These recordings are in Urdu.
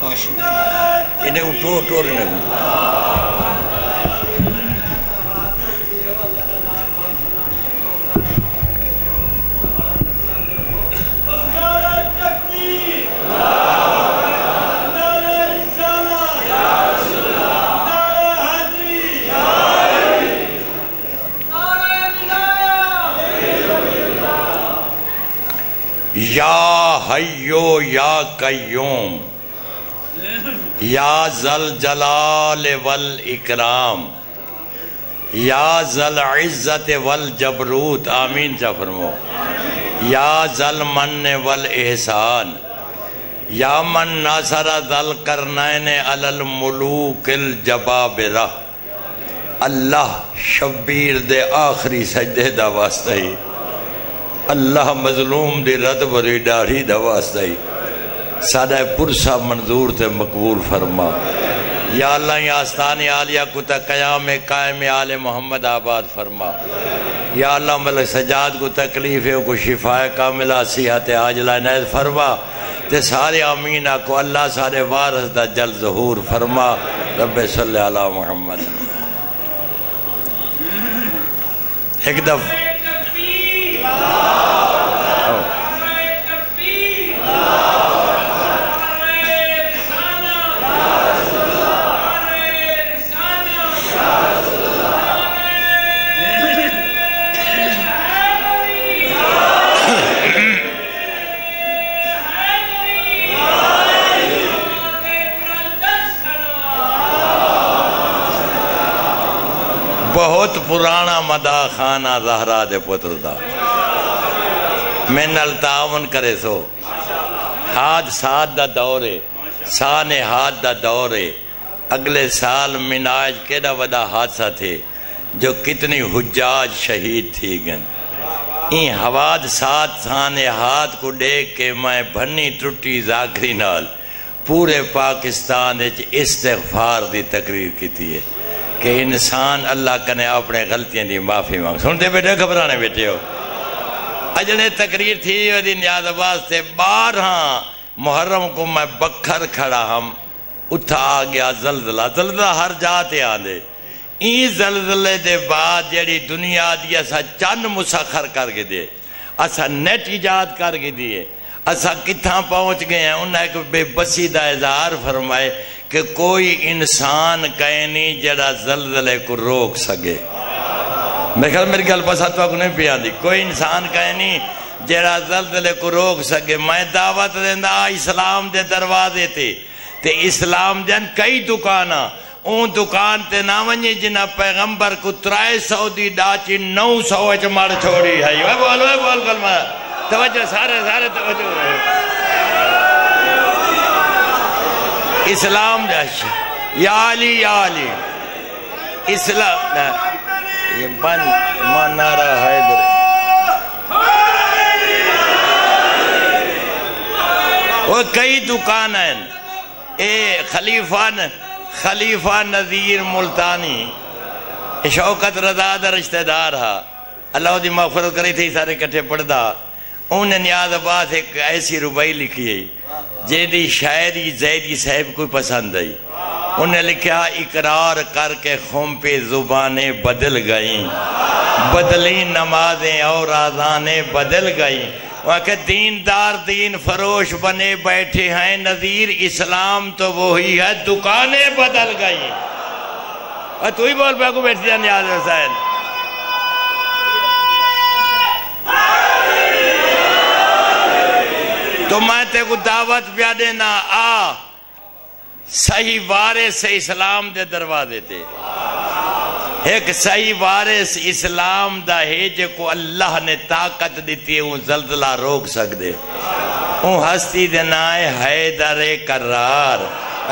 انہیں اٹھو اٹھو رہنے کو یا حیو یا قیوم. یا ذل جلال والاکرام، یا ذل عزت والجبروت، آمین چا فرمو، یا ذل من والاحسان، یا من ناصر ذل کرنین علی الملوک الجبابرہ۔ اللہ شبیر دے آخری سجدے دا واسطہ ہی، اللہ مظلوم دی رد بری ڈاڑھی دا واسطہ ہی۔ سادہ پرسا منظور تے مقبول فرما۔ یا اللہ، یا آستان عالیہ کو تا قیام قائم آل محمد آباد فرما۔ یا اللہ، ملک سجاد کو تکلیف ہے، کو شفاء کاملہ، صحت عاجلہ نیت فرما۔ تے سارے آمینہ کو اللہ سارے وارث دا جل ظہور فرما۔ رب صلی اللہ محمد۔ ایک دفعہ۔ بہت پرانا مدا خانہ زہرا دے پتر دا۔ میں نل تعاون کرے سو۔ ہاتھ ساتھ دا دورے سانے ہاتھ دا دورے اگلے سال مناج کیڑا ودا حادثہ تھے، جو کتنی حجاج شہید تھی گن۔ این حواد ساتھ سانے ہاتھ کو دیکھ کے میں بھنی ٹوٹی زاگری نال پورے پاکستان استغفار دی تقریر کی تھی ہے۔ کہ انسان اللہ کنے اپنے غلطیاں دی معافی مانگ سنتے بیٹے، گھبرانے بیٹے ہو۔ اجلے تقریر تھی ودی نیاز آباد سے بارہاں محرم کو میں بکھر کھڑا ہم۔ اتھا آ گیا زلزلہ۔ زلزلہ ہر جاتے آندے۔ این زلزلے دے بعد جیڑی دنیا دی اسا چند مسخر کر کے دے۔ اسا نیٹ ایجاد کر کے دیے اسا کتھاں پہنچ گئے ہیں؟ انہیں ایک بے بسی دا اظہار فرمائے کہ کوئی انسان کہیں نہیں جڑا زلزلے کو روک سکے۔ میں خیال میری گل پسند کو نہیں پیا دی کوئی انسان کہیں نہیں جڑا زلزلے کو روک سکے۔ میں دعوت دینا اسلام دے دروازے تھے تے اسلام جن کئی دکانہ اون دکان تے نہ ونجے جنہ پیغمبر کو ترائے سو دی ڈاچی نو سو اچ مار چھوڑی ہے۔ وہ بول وہ بول کلمہ توجہ، سارے سارے توجہ۔ رہے اسلام داش یا علی یا علی۔ اسلام یہ بن مانارا حیدر وہ کئی دکان ہیں۔ اے خلیفہ خلیفہ نذیر ملتانی۔ شوکت رضا دا رشتہ دار ہا اللہ دی مغفرت کری تھی سارے کٹھے پڑھدا انہیں نیاز آباد ایک ایسی ربائی لکھی ہے جے شاعری زیدی صاحب کوئی پسند آئی۔ انہیں لکھا، اقرار کر کے خون پہ زبانیں بدل گئیں۔ بدلی نمازیں اور آزانیں بدل گئیں۔ وہاں کہ دیندار دین فروش بنے بیٹھے ہیں، نظیر اسلام تو وہی ہے، دکانیں بدل گئیں۔ اور تو ہی بول پہ کو بیٹھ دیا نیاز حسین۔ تو میں تے کو دعوت پیا دینا، آ، صحیح وارث اسلام دے دروازے تے۔ ایک صحیح وارث اسلام دا ہے، جے کو اللہ نے طاقت دیتی ہے وہ زلزلہ روک سک دے ہستی دے نائے حیدر کرار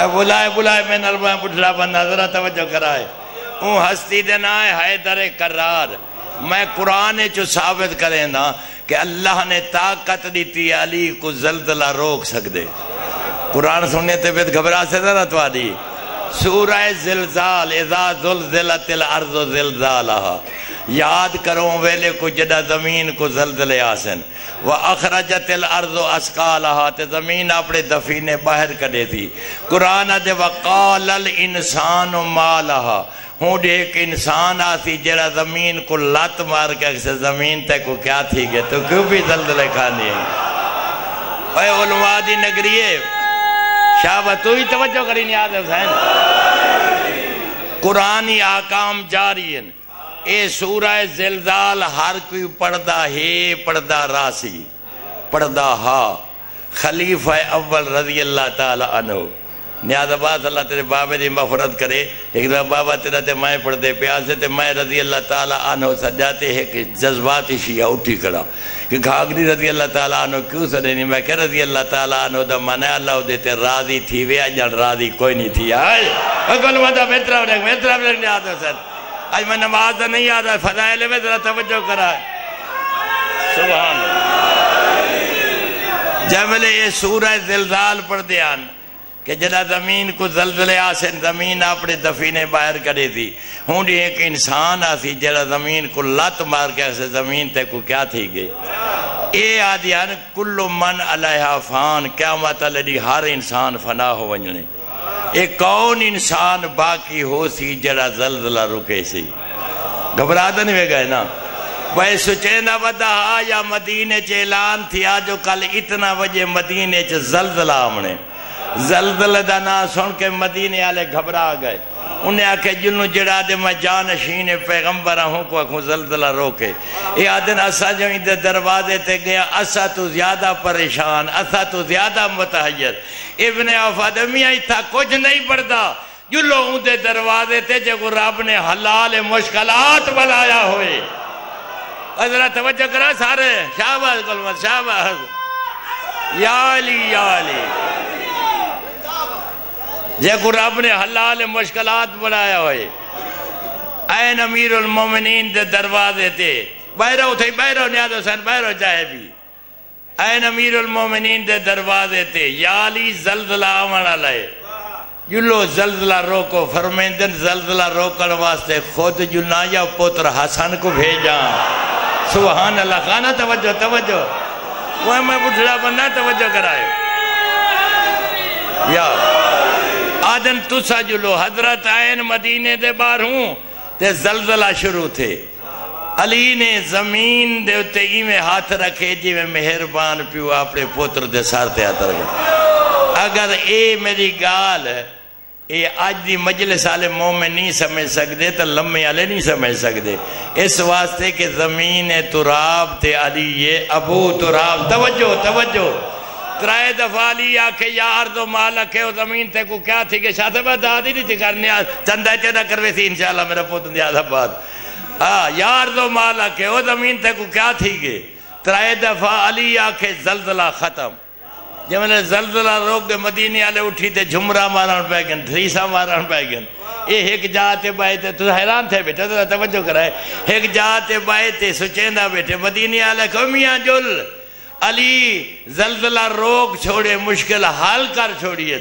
اے بلائے بلائے، میں نرمہ بٹھلا بندہ، ذرا توجہ کرائے۔ اون ہستی دے نائے حیدر کرار میں قرآن چو ثابت کریں نا کہ اللہ نے طاقت دیتی علی کو زلزلہ روک سک قرآن سننے تے پھر گھبرا سے ذرا تو سورہ زلزال، اذا زلزلت الارض زلزالہا۔ یاد کروں ویلے کو جدہ زمین کو زلزلے آسن۔ وَأَخْرَجَتِ الْأَرْضُ أَسْقَالَهَا تے زمین اپنے دفینے باہر کڑے تھی۔ قرآن دے وَقَالَ الْإِنسَانُ مَالَهَا ہوں دے ایک انسان آتی جڑا زمین کو لات مار کے اکسے زمین تے کو کیا تھی گئے تو کیوں بھی زلزلے کھانی ہے اے علماء دی نگریے شاہ تو ہی توجہ کری نیاز حسین قرآنی آکام جاری ہیں۔ اے سورہ زلزال ہر کوئی پڑھدا ہے، پڑھدا راسی، پڑھدا ہا۔ خلیفہ اول رضی اللہ تعالی عنہ۔ نیاد عباس اللہ تیرے بابے دی مفرد کرے۔ ایک دفعہ بابا تیرا تے میں پڑھ دے پیاز سے تے میں رضی اللہ تعالیٰ عنہ سجاتے ہیں کہ جذباتی شیعہ اٹھی کڑا کہ گھاگری رضی اللہ تعالیٰ عنہ کیوں سنے نہیں؟ میں کہ رضی اللہ تعالیٰ عنہ دا منع اللہ دیتے راضی تھی، وے اجل راضی کوئی نہیں تھی۔ آج اکل مدہ میترہ بلک میترہ بلک نہیں آتا سر۔ آج میں نماز دا نہیں آتا فضائل میں ذرا توجہ کرا۔ سبحان جملے یہ سورہ زلزال پڑھ دیان کہ جدا زمین کو زلزلے آسن زمین اپنے دفینے باہر کرے تھی ہوں دی ایک انسان آسی جدا زمین کو لات مار کے ایسے زمین تے کو کیا تھی گئی اے آدیان کل من علیہ فان، قیامت علی ہر انسان فنا ہو ونجنے۔ اے کون انسان باقی ہو سی جڑا زلزلہ رکے سی؟ گھبراتا نہیں گئے نا؟ بھائی سچے نہ بدا یا مدینے چے اعلان تھی، آجو کل اتنا وجہ مدینے چے زلزلہ آمنے۔ زلزلہ دا نا سن کے مدینے آلے گھبرا گئے۔ انہیں آکے جنو جڑا دے میں جانشین پیغمبرہ ہوں، کو اکھوں زلزلہ روکے۔ اے آدن، اسا جو اندے دروازے تے گیا اسا تو زیادہ پریشان، اسا تو زیادہ متحجر۔ ابن آفادمیہ تھا کچھ نہیں پڑتا جو لوگوں دے دروازے تے جو رب نے حلال مشکلات بلایا ہوئے۔ حضرت توجہ کرا سارے شہباز قلمت شہباز یا علی یا علی۔ جے کو رب نے حلال مشکلات بنایا ہوئے۔ این امیر المومنین دے دروازے تے۔ بہرو تھے، بہرو نیاد حسین بہرو چاہے بھی۔ این امیر المومنین دے دروازے تے یالی زلزلہ آمانا لائے جلو زلزلہ روکو، فرمیندن زلزلہ روکن واسطے خود جلنا یا پتر حسن کو بھیجا سبحان اللہ، خانہ توجہ توجہ۔ وہ میں بٹھڑا بندہ توجہ کرائے۔ یا۔ آدن تسا جلو حضرت آئین مدینے دے بار ہوں، تے زلزلہ شروع تھے۔ علی نے زمین دے اتے میں ہاتھ رکھے جی میں مہربان پیو اپنے پوتر دے سارتے ہاتھ رکھے۔ اگر اے میری گال، اے آج دی مجلس آلے مومن نہیں سمجھ سکتے تو لمحے آلے نہیں سمجھ سکتے اس واسطے کہ زمین تراب تے علی یہ ابو تراب، توجہ توجہ۔ ترائے دفعہ لی آکے یا عرض و مالک ہے و زمین تے کو کیا تھی کہ شاہ میں دادی نہیں تھی کرنے، آج چندہ چندہ کروے تھی انشاءاللہ میرا پوتن دیا تھا بات ہاں، یا عرض و مالک ہے و زمین تے کو کیا تھی کہ ترائے دفعہ علی آکے زلزلہ ختم۔ جب میں نے زلزلہ روک دے مدینی آلے اٹھی تے جھمرہ ماران پہ گن دھریسا ماران پہ گن اے ایک جاتے بائے تے، تو حیران تھے بیٹے، تو توجہ کرائے۔ ایک جاتے بائے تے، سچیندہ بیٹے مدینی آلے کمیاں جل۔ علی زلزلہ روک چھوڑے، مشکل حال کر چھوڑیے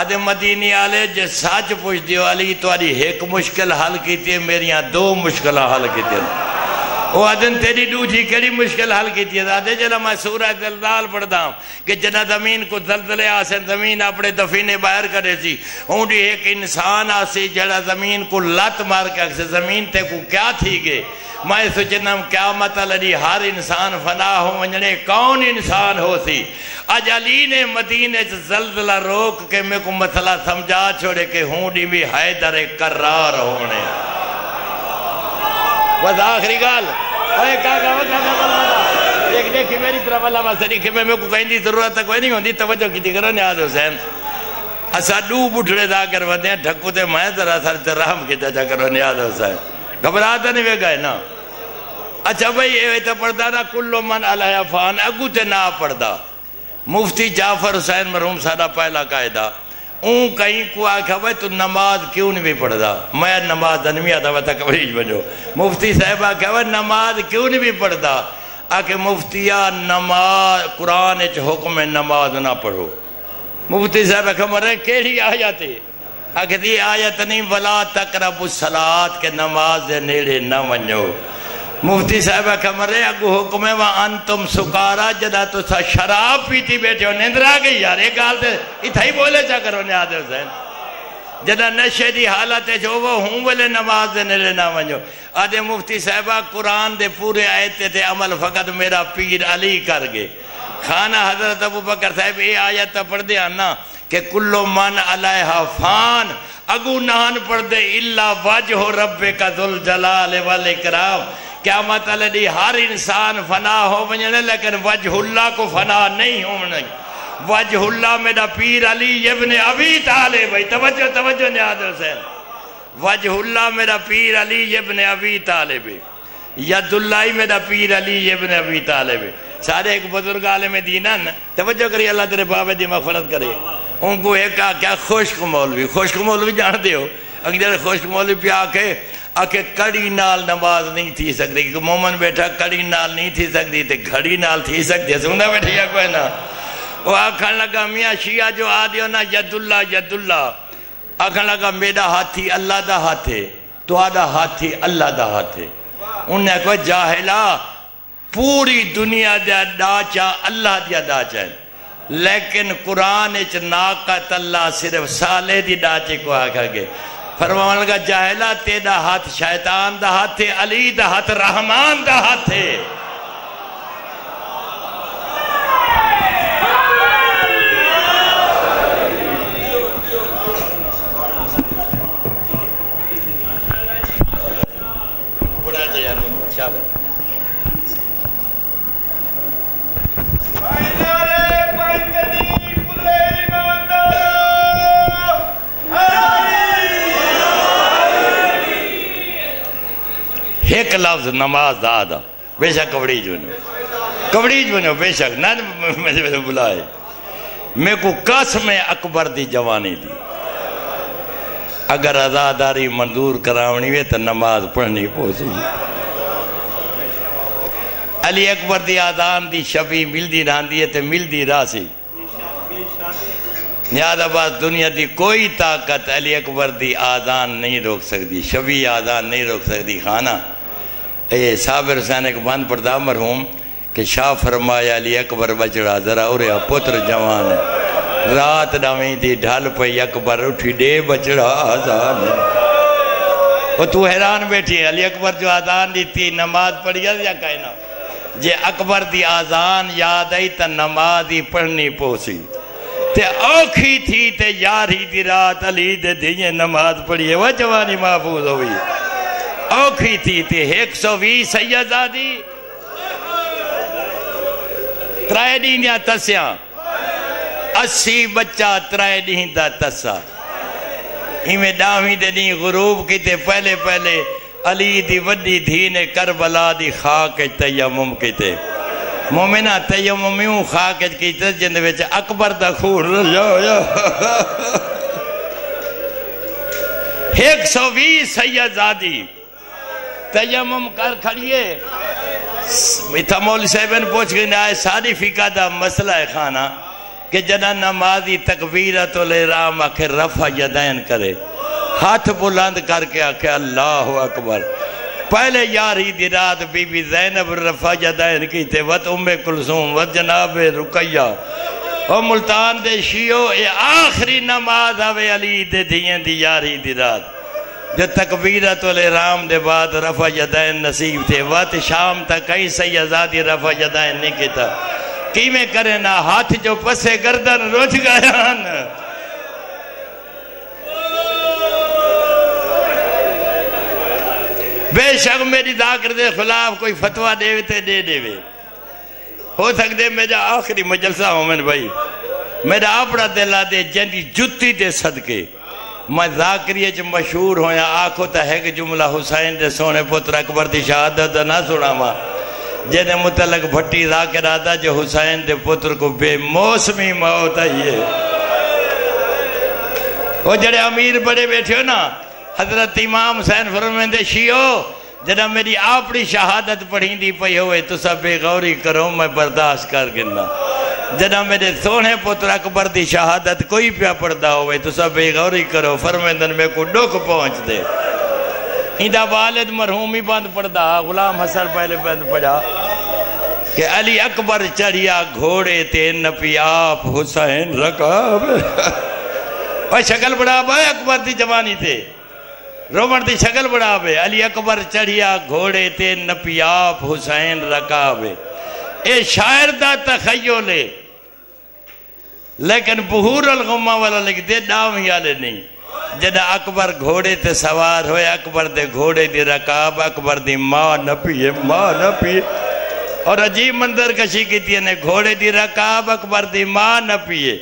آدھے مدینی آلے جے ساچ پوچھ دیو، علی تو علی ایک مشکل حل کی تھی میری دو مشکل حل کی ہیں وہ آدھن تیری دوجھی کڑی مشکل حل کی تھی۔ آدھے جنا میں سورہ دلدال پڑھتا ہوں کہ جنا زمین کو زلزلے آسن زمین اپنے دفینے باہر کرے سی۔ ہوں ایک انسان آسی جڑا زمین کو لت مار کے اکسے زمین تے کو کیا تھی گے میں سوچنم قیامت علی ہر انسان فنا ہو ونجنے کون انسان ہو سی؟ اج علی نے مدینے زلزلہ روک کے میں کو مسئلہ سمجھا چھوڑے کہ ہوں بھی حیدر قرار ہونے۔ بس آخری گال اوے کاکا وہ کاکا بلوانا ایک دیکھی میری طرف اللہ بسری کہ میں کو کہیں دی ضرورت کوئی نہیں ہوندی، توجہ کی تھی کرو نیاد حسین۔ اسا دو بٹھڑے دا کر ودے ہیں ٹھکو تے میں ذرا سر تے رحم کی جا کرو نیاد حسین۔ گھبراتا نہیں وے گئے نا؟ اچھا بھئی اے تو پڑھتا نا، کلو من علیہ فان، اگو تے نہ پڑھتا مفتی جعفر حسین مرحوم سارا پہلا قائدہ۔ اون کہیں کو آکھا بھائی تو نماز کیوں نہیں بھی پڑھتا میں نماز دنمی آتا بتا کبریج بنو مفتی صاحب آکھا بھائی نماز کیوں نہیں بھی پڑھتا آکھے مفتیہ نماز، قرآن اچھ حکم نماز نہ پڑھو۔ مفتی صاحب آکھا مرے کیڑی آیاتے اگدی آیت نہیں، ولا تقرب الصلاۃ کے نماز دے نیڑے نہ ونجو۔ مفتی صاحبہ کمرے اگو حکم ہے وانتم سکارا، جدا تو سا شراب پیتی بیٹھے ہو، نیندر آگئی یار، ایک حال تے اتھا ہی بولے چا کرو، نیاد حسین جدا نشے دی حالت ہے جو، وہ ہوں بلے نماز دینے نیڑے نہ ونجو۔ آدھے مفتی صاحبہ قرآن دے پورے آیتے تھے عمل فقط میرا پیر علی کر گئے۔ خانہ حضرت ابو بکر صاحب، یہ آیت پڑھ دیا نا کہ کلو من علیہ فان، اگو نان پڑھ دے اللہ وجہ رب کا ذل جلال والاکرام۔ قیامت علیہ دی ہر انسان فنا ہو بنجنے لیکن وجہ اللہ کو فنا نہیں ہو بنجنے وجہ اللہ میرا پیر علی ابن ابی طالب، بھائی، توجہ توجہ نیاد حسین۔ وجہ اللہ میرا پیر علی ابن ابی طالب۔ ید اللہ میرا پیر علی ابن ابی طالب. سارے ایک بزرگ عالم دینہ نا توجہ کری اللہ تیرے بابے دی مغفرت کرے. ان کو ایک کہا کیا خوشک مولوی. خوشک مولوی جان دے ہو اگر خوشک مولوی پہ آکے آکے کڑی نال نماز نہیں تھی سکتی کہ مومن بیٹھا کڑی نال نہیں تھی سکتی، تے گھڑی نال تھی سکتی سننا بیٹھا یا کوئی نا؟ وہ آکھن لگا، میاں شیعہ جو آدھیو نا ید اللہ ید اللہ آکھن لگا، میرا ہاتھی اللہ دا ہاتھے تو آدھا ہاتھی اللہ دا ہاتھے انہوں انہیں کو جاہلہ پوری دنیا دیا ڈاچا اللہ دیا ڈاچا ہے۔ لیکن قرآن اچھ ناقت اللہ صرف سالے دی ڈاچے کو آگا گے فرمان لگا جاہلہ تیدا ہاتھ شیطان دا ہاتھ ہے، علی دا ہاتھ، رحمان دا ہاتھ ہے۔ ایک لفظ نماز دا آدھا بے شک کبڑی جو کبڑی جو بے شک۔ نہ مجھے بلائے۔ میں کو قسم اکبر دی جوانی دی۔ اگر ازاداری منظور کراونی وے تو نماز پڑھنی پوسی۔ علی اکبر دی آدان دی شفی مل دی راندی ہے تو مل دی راسی نیاد آباد دنیا دی کوئی طاقت علی اکبر دی آدان نہیں روک سکتی شفی آدان نہیں روک سکتی، خانہ۔ اے صابر حسین، ایک بند پردہ مرہوم کہ شاہ فرمایا، علی اکبر بچڑا، ذرا اور پتر جوان ہے۔ رات ڈاویں دی ڈھال پہ اکبر اٹھی، دے بچڑا آزان ہے۔ وہ تو حیران بیٹھی ہے، علی اکبر جو آزان دی تھی، نماز پڑھی یا کہنا جے اکبر دی آزان یاد آئی تا نماز دی پڑھنی پوسی۔ تے اوکھی تھی تے یاری دی رات علی دے دیئے نماز پڑھی ہے، وہ جوانی محفوظ ہوئی۔ اوکھی تھی تے ایک سو وی سیدادی ترائے دین یا تسیاں۔ اسی بچہ ترائے دین دا تسا۔ ہمیں ڈاویں دے دین غروب کی تے پہلے پہلے علی دی وڈی دھینے کربلا دی خاک تیمم کی تے مومنہ تیممیوں خاک کی تے جن وچ اکبر دا خور۔ جو جو ایک سو وی سید زادی تیمم کر کھڑیے۔ میتھا مولی صاحبین پوچھ گئی آئے ساری فقہ دا مسئلہ ہے خانہ، کہ جنا نمازی تکبیرت الارام آکھے رفع یدین کرے۔ ہاتھ بلند کر کے آکھے اللہ اکبر۔ پہلے یاری دی رات بی بی زینب رفع یدین کی تھے وط ام کلسوم وط جناب رکیہ او ملتان دے شیعو اے آخری نماز آوے علی دے دین دی یاری دی رات۔ جو تکبیرت الارام دے بعد رفع یدین نصیب تھے، وقت شام تا کئی سی سیزادی رفع یدین نہیں کیتا۔ کیمیں کرے نا؟ ہاتھ جو پسے گردن روچ گیا نا بے شک میری ذاکر دے خلاف کوئی فتوہ دے تے دے دے وے۔ ہو سکتے میرا آخری مجلسہ ہوں میں بھائی۔ میرا اپنا دلہ دے جنی جتی دے صدقے۔ میں ذاکریہ جو مشہور ہویا آنکھو تا ہے کہ جملہ حسین دے سونے پتر اکبر دی شہادت نہ سنا ماں جنہیں متعلق بھٹی ذاکر آتا جو حسین دے پتر کو بے موسمی موت آئیے وہ جڑے امیر بڑے بیٹھے ہو نا، حضرت امام حسین فرمین دے شیعو جنہ میری آپڑی شہادت پڑھیں دی پئی ہوئے، تو سب بے غوری کرو، میں برداشت کر گنا جنا میرے سونے پتر اکبر دی شہادت کوئی پیا پڑھتا ہوئے تو سب بے غوری کرو فرمیندن میں کو ڈوک پہنچ دے۔ ہیندہ والد مرحومی بند پڑھتا غلام حسن پہلے بند پڑھا۔ کہ علی اکبر چڑھیا گھوڑے تے نپی آپ حسین رکاب۔ اور شکل بڑا بھائی اکبر دی جوانی تے۔ رومن دی شکل بڑا بے علی اکبر چڑھیا گھوڑے تے نپی آپ حسین رکاب۔ اے شاعر دا تخیل لے لیکن بہور الغمہ والا لکھ دے ڈاوی آلے نہیں۔ جدہ اکبر گھوڑے تے سوار ہوئے، اکبر دے گھوڑے دی رکاب، اکبر دی ماں نپیے ماں نپیے اور عجیب مندر کشی کی تھی نے گھوڑے دی رکاب، اکبر دی ماں نپیے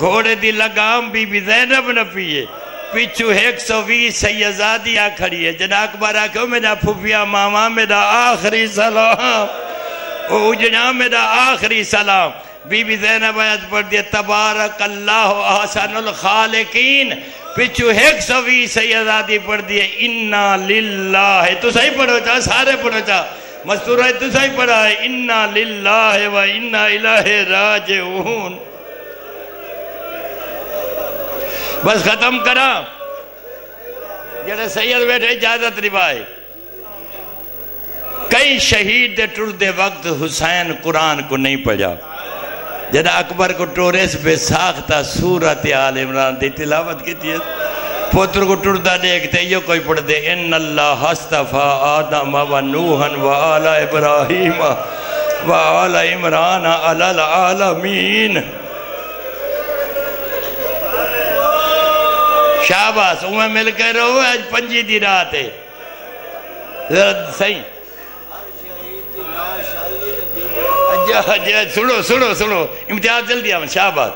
گھوڑے دی لگام، بی بی زینب نپیے پیچھو ایک سو وی سیزادی آ کھڑی ہے۔ جنہ اکبر آکھو میرا پھوپیا ماما، میرا آخری سلام۔ او اجنا میرا آخری سلام۔ بی بی زینب آیت پڑھ دیا تبارک اللہ احسن الخالقین۔ پچھو ایک سو وی سیدادی پڑھ دیا انہا للہ تو صحیح پڑھو چاہ سارے پڑھو چاہ مستورہ تو صحیح پڑھا ہے انہا للہ و انہا الہ راجعون۔ بس ختم کرا۔ جڑے سید بیٹھے، اجازت روائے کئی شہید دے ٹر دے وقت حسین قرآن کو نہیں پڑھا۔ جنہ اکبر کو ٹوریس پہ ساختہ سورت آل عمران دی تلاوت کی تھی۔ پوتر کو ٹردہ دیکھتے یہ کوئی پڑھ دے۔ ان اللہ حصطفہ آدم و نوحن و آل ابراہیم و آل عمران علی العالمین۔ شاباس، اوہ مل کر رہو ہے آج پنجی دی رات ہے۔ صحیح۔ سنو سنو سنو امتیاز جلدی آمد شاباس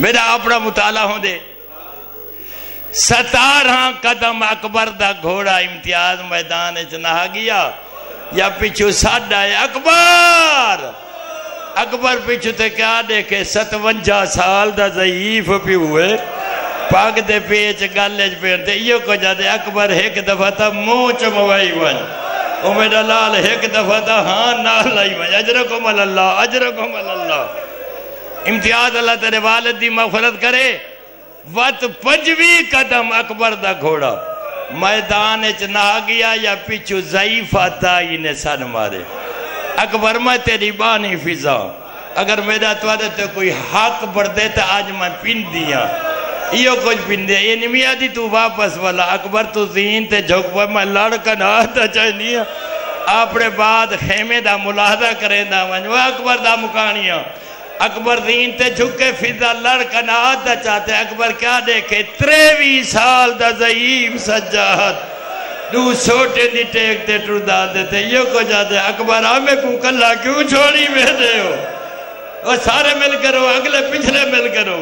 میرا اپنا مطالعہ ہوں دے ستارہ ہاں قدم اکبر دا گھوڑا امتیاز میدان چنہا گیا یا پیچھو ساڑھا ہے اکبر اکبر پیچھو تے کیا دیکھے ستونجا سال دا ضعیف پی ہوئے پاک دے پیچ گالج پیرتے یہ کو جاتے اکبر ایک دفعہ تا موچ موائی ون او میرا لال ایک دفعہ تا ہاں نال لائی ون اجرکم اللہ اجرکم اللہ۔ امتیاز اللہ تیرے والد دی مغفرت کرے۔ وقت پنجوی قدم اکبر دا گھوڑا۔ میدان اچ نہ گیا یا پیچھو ضعیف آتا ہی نے سن مارے۔ اکبر، میں تیری بانی فضا۔ اگر میرا توارے تو کوئی حق بڑھ دے تو آج میں پن دیا۔ یہ کچھ پن دیا یہ نمیہ دی تو واپس والا اکبر تو زین تے جھوک پر میں لڑکا نہ آتا چاہے نہیں اپنے بعد خیمے دا ملاحظہ کریں دا من وہ اکبر دا مکانیاں اکبر دین تے جھکے فضا لڑکا نہ آتا چاہتے اکبر کیا دیکھے تریوی سال دا ضعیف سجاہت دو سوٹے دی ٹیک تے ٹردہ دیتے یہ کو جاتے اکبر آمیں کو کلہ کیوں چھوڑی میں دے ہو وہ سارے مل کرو اگلے پچھلے مل کرو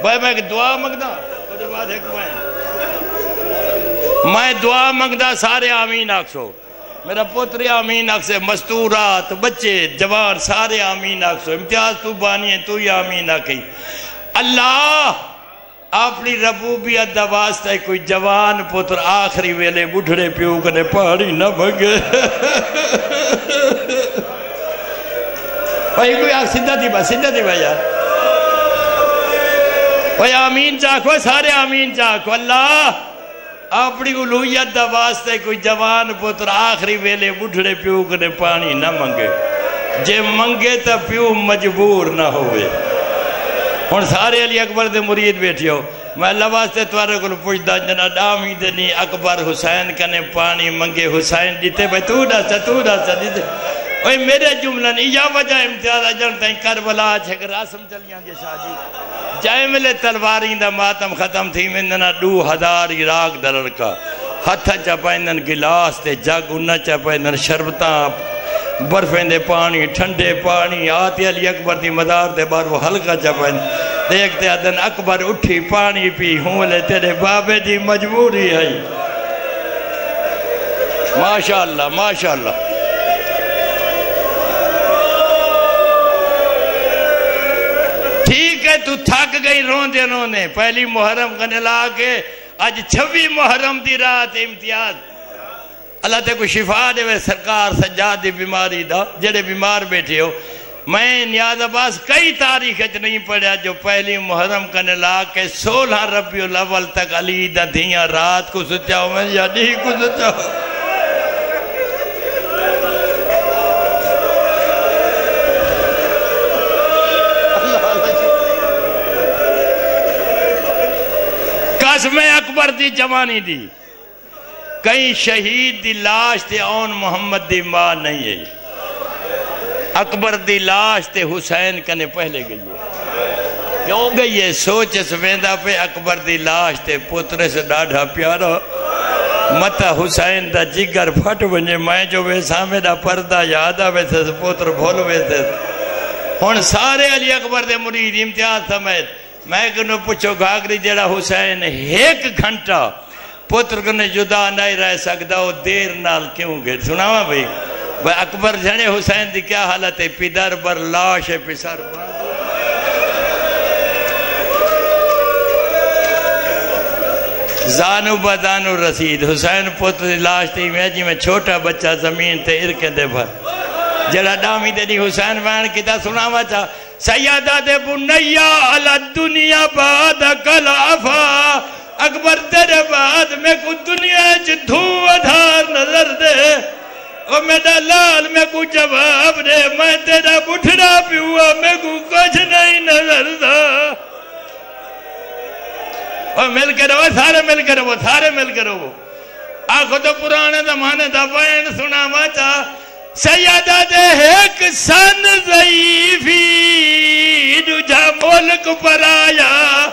بھائی میں ایک دعا مگدہ میں۔ دعا مگدہ سارے آمین آکسو میرا پوتری آمین آکسے مستورات بچے، جوان، سارے آمین آکسو امتیاز تو بانی ہے، تو ہی آمین آکی اللہ، اپنی ربوبیت دا واسطہ ہے کوئی جوان پتر آخری ویلے بڑھڑے پیو کنے پہاڑی نہ بھگے۔ بھائی کوئی آگ سدھا دی با سدھا دی با یار۔ بھائی آمین چاکو سارے آمین چاکو اللہ، اپنی علویت دا واسطہ ہے کوئی جوان پتر آخری ویلے بڑھڑے پیو کنے پانی نہ منگے۔ جے منگے تا پیو مجبور نہ ہوئے۔ ہون سارے علی اکبر دے مرید بیٹھی ہو۔ میں اللہ واسطے توارے کو پوچھتا جنا ڈامی دنی اکبر حسین کنے پانی منگے، حسین دیتے بھائی، تو ڈا سا تو ڈا سا دیتے اوہ میرے جملہ نہیں، یا وجہ امتیازہ جنتا ہیں کربلا چھک راسم چلیاں جے شاہ جی۔ جائے ملے تلوارین دا ماتم ختم تھی مندنا دو ہزار عراق دلر کا۔ ہتھا چپائندن گلاس تے جگ، انہ چپائندن شربتاں، برفیں دے پانی، ٹھنڈے پانی، آتی علی اکبر دی مدار دے بار وہ ہلکا چپن دیکھتے آدن اکبر اٹھی پانی پی، ہوں لے تیرے بابے دی مجبوری ہے۔ ماشاءاللہ ماشاءاللہ۔ تو تھک گئی رون دے رونے پہلی محرم کنے لا کے، آج چھوی محرم دی رات امتیاز۔ اللہ تے کو شفا دے وے، سرکار سجاد دی بیماری دا، جڑے بیمار بیٹھے ہو۔ میں نیاز عباس، کئی تاریخ اچ نہیں پڑھیا جو پہلی محرم کنے لا کے سولہ ربی الاول تک علی دا دھیاں رات کو سچاؤ میں یا نہیں کو سچاؤ قسم اکبر دی جوانی دی۔ کئی شہید دی لاش تے اون محمد دی ماں نہیں ہے۔ اکبر دی لاش تے حسین کنے پہلے گئی ہے۔ کیوں گئی ہے؟ سوچ سویندہ پہ اکبر دی لاش تے پتر سے ڈاڑھا پیارا۔ متا حسین دا جگر پھٹ بنجے میں جو ویسا میں دا پردہ یادا ویسے پتر بھول ویسے ہون سارے علی اکبر دے مرید امتیاز سمیت میں کنو پوچھو گاگری جڑا حسین ایک گھنٹا پتر کنے جدا نہیں رہ سکتا وہ دیر نال کیوں گئے سناوا بھئی اکبر جھنے حسین دی کیا حالت ہے؟ پیدر بر لاش ہے پیسر بر۔ زانو بدانو رسید۔ حسین پتر لاش تی میں جی میں چھوٹا بچہ زمین تے ارکے دے بھر۔ جڑا ڈامی دے دی حسین بہن کی تا سناوا چاہ سیدہ دے بنیا علا دنیا بعد کلافا، اکبر تیرے بعد میں کو دنیا جدھو ادھار نظر دے۔ او میرا لال میں کو جواب دے، میں تیرا بٹھڑا بھی ہوا میں کو کچھ نہیں نظر دا۔ او مل کے رہو، سارے مل کے رہو، سارے مل کے رہو۔ آنکھو تو پرانے زمانے دا بین سنا ماچا سیدہ دے ایک سن ضعیفی جا ملک پر آیا،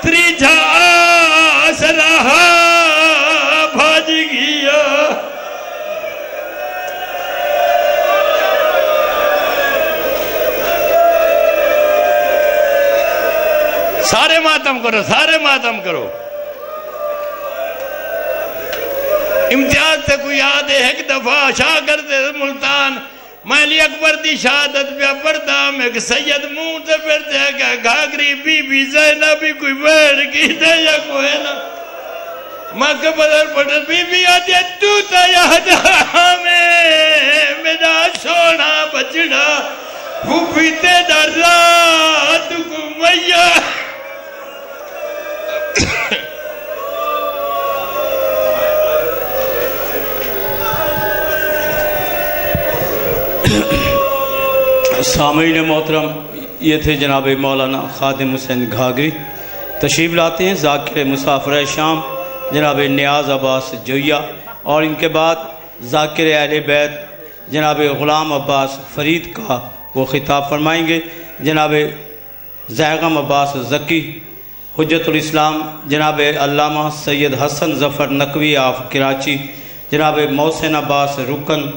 تریجا آسلہ بھاج گیا۔ سارے ماتم کرو، سارے ماتم کرو۔ امتیاز سے کوئی یاد ہے ایک دفعہ شاگرد ملتان میں علی اکبر دی شہادت پہ پڑھتا میں ایک سید منہ سے پھرتے ہیں کہ گھاگری بی بی زینہ بھی کوئی بیڑ کی دے یا کوئی نا؟ ماں کے بدر پڑھتے بی بی آتی ہے تو تا یاد ہمیں میرا سونا بچڑا پھوپی تے در رات کو میا سامعین محترم، یہ تھے جناب مولانا خادم حسین گھاگری۔ تشریف لاتے ہیں ذاکر مسافر شام، جناب نیاز عباس جویا اور ان کے بعد ذاکر اہل بیت، جناب غلام عباس فرید کا وہ خطاب فرمائیں گے۔ جناب زیغم عباس ذکی حجت الاسلام، جناب علامہ سید حسن ظفر نقوی آف کراچی، جناب محسن عباس رکن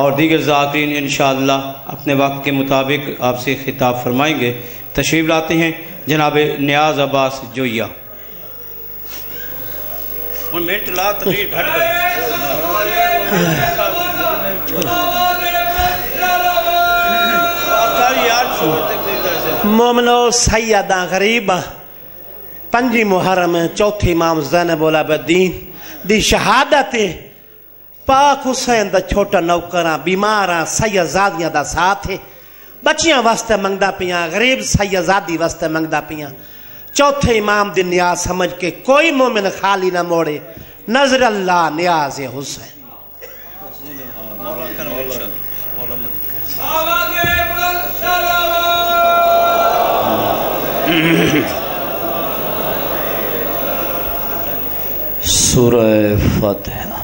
اور دیگر ذاکرین انشاءاللہ اپنے وقت کے مطابق آپ سے خطاب فرمائیں گے۔ تشریف لاتے ہیں جناب نیاز عباس جویا مومنو سیدہ غریبہ پنجی محرم چوتھی امام زینب العابدین دی شہادت پاک حسین دا چھوٹا نوکراں، بیماراں سیزادیاں دا ساتھ ہے۔ بچیاں واسطے منگدا پیاں، غریب سیزادی واسطے منگدا پیاں۔ چوتھے امام دی نیاز سمجھ کے کوئی مومن خالی نہ موڑے۔ نظر اللہ نیاز حسین۔ سورہ فتح۔